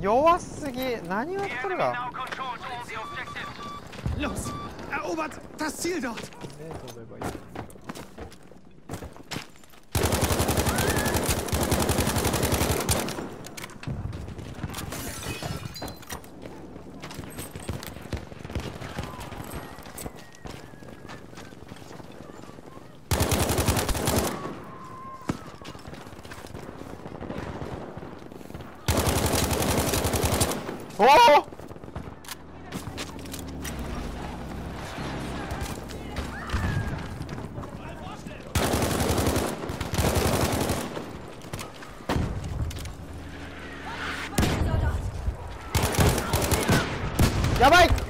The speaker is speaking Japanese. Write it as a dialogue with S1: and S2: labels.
S1: 弱すぎ。何をやってるか、おおやばい。